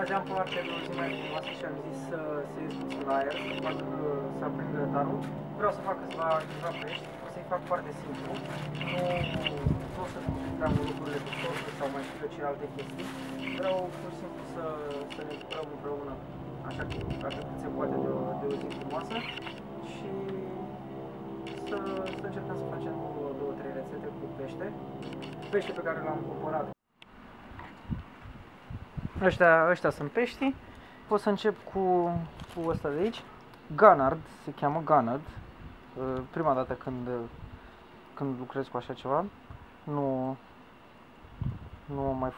Azi am foarte o zi mai frumoasă și am zis să, să ies puțin la aer, să fac, să aprind grătarul. Vreau să fac câțiva, câțiva pești, o să-i fac foarte simplu. Nu, nu o să prea mult lucrurile cu sosuri sau mai știu eu ce alte chestii. Vreau pur și simplu să, să ne bucurăm împreună, așa cum, așa cât se poate de o, de o zi frumoasă. Și să, să încercăm să facem două, două, trei rețete cu pește. Pește pe care l-am cumpărat Ăștia, ăștia sunt peștii. Pot să încep cu, cu ăsta de aici. Gunard, se cheamă Gunard. Uh, prima dată când, când lucrez cu așa ceva. Nu, nu am mai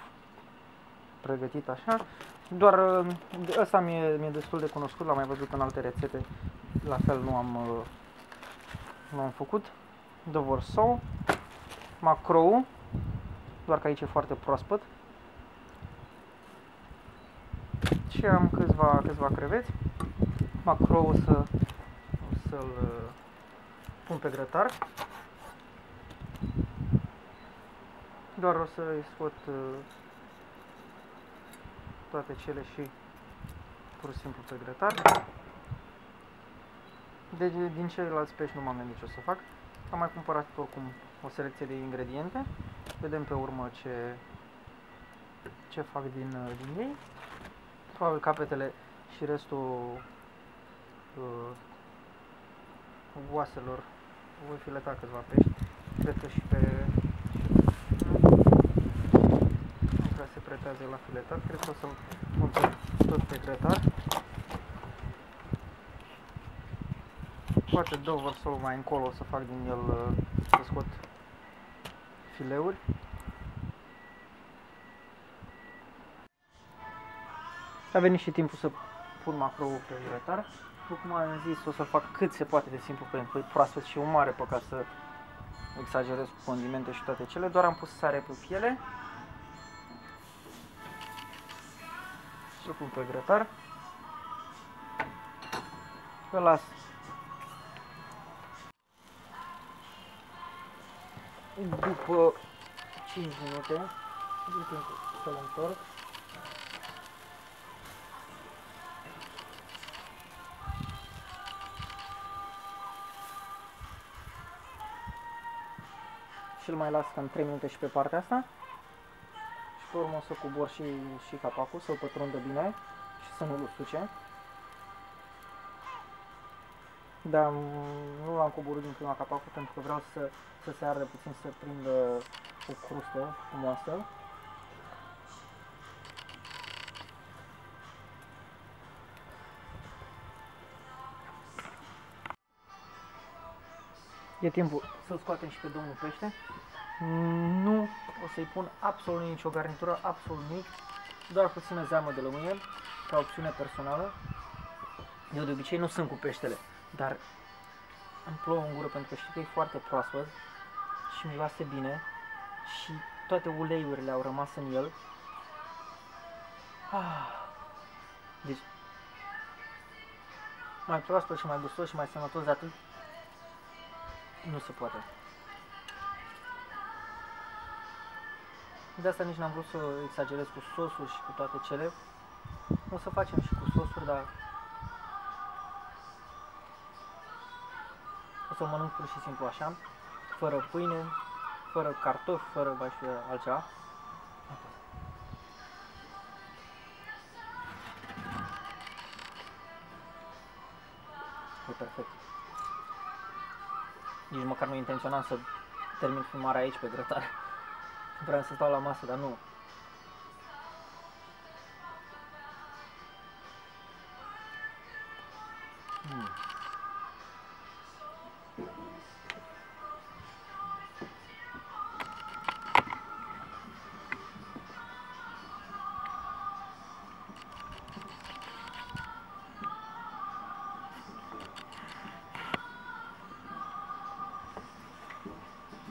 pregătit așa. Doar uh, ăsta mi-e, mi-e destul de cunoscut, l-am mai văzut în alte rețete. La fel nu am, uh, nu am făcut. Dovorsou, macrou, doar că aici e foarte proaspăt. și am câțiva, câțiva creveți. Macro o să să-l uh, pun pe grătar. Doar o să-i scot uh, toate cele și pur și simplu pe grătar. Deci din ceilalți pești nu m-am gândit ce o să fac. Am mai cumpărat oricum o selecție de ingrediente. Vedem pe urmă ce, ce fac din, uh, din ei probabil capetele și restul uh, oaselor voi fileta câțiva pești. Cred că și pe nu prea se pretează la filetat. Cred că o să-l pun tot pe grătar. Poate două vărsări mai încolo o să fac din el uh, să scot fileuri. A venit și timpul să pun macroul pe grătar. După cum am zis, o să fac cât se poate de simplu pentru proaspăt și un mare păcat să exagerez cu condimente și toate cele. Doar am pus sare pe piele. Și pun pe grătar. Îl las după 5 minute, din timpul să-l întorc. Și îl mai las cam 3 minute și pe partea asta. Și pe urmă o să cobor și, și capacul, să-l pătrundă bine și să nu-l usuce. Dar nu l-am coborât din prima capacul pentru că vreau să, să se ardă puțin, să prindă o crustă frumoasă. E timpul să scoatem și pe domnul pește. Nu o să-i pun absolut nicio garnitură, absolut nimic, doar puțină zeamă de lămâie, ca opțiune personală. Eu de obicei nu sunt cu peștele, dar îmi plouă în gură pentru că știu că e foarte proaspăt și miroase bine și toate uleiurile au rămas în el. Ah. Deci, mai proaspăt și mai gustos și mai sănătos de atât nu se poate. De asta nici n-am vrut să exagerez cu sosuri și cu toate cele. O să facem și cu sosuri, dar o să mănânc pur și simplu așa, fără pâine, fără cartofi, fără mai știu altceva. E perfect. Nici măcar nu intenționam să termin filmarea aici pe grătar. Vreau să stau la masă, dar nu. Hmm.